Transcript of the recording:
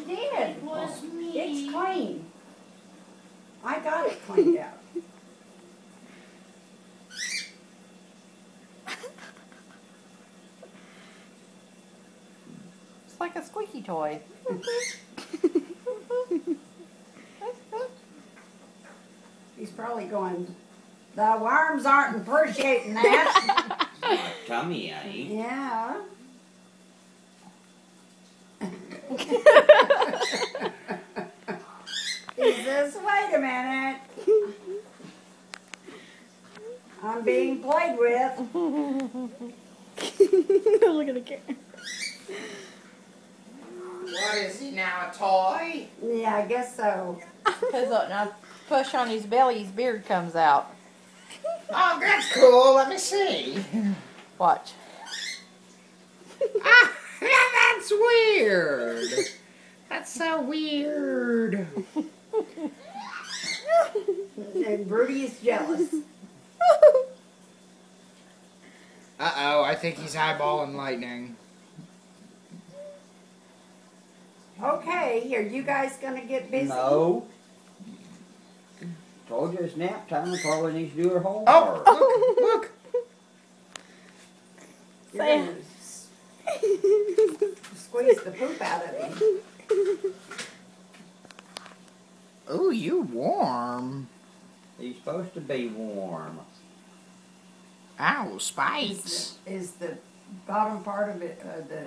You did. It was me. It's clean. I got it cleaned out. It's like a squeaky toy. He's probably going, the worms aren't appreciating that. Tummy ain't. yeah. he says, wait a minute. I'm being played with. Look at the camera. What is he now, a toy? Yeah, I guess so. Because look, now push on his belly, his beard comes out. Oh, that's cool. Let me see. Watch. ah, that's weird. That's so weird. And Broody is jealous. Uh oh, I think he's eyeballing lightning. Okay, are you guys gonna get busy? No. Told you it's nap time. Carla needs to do her homework. Oh, look, look. You're gonna Squeeze the poop out of him. Ooh, you warm. He's supposed to be warm. Ow, Is spikes. the, is the bottom part of it, uh, the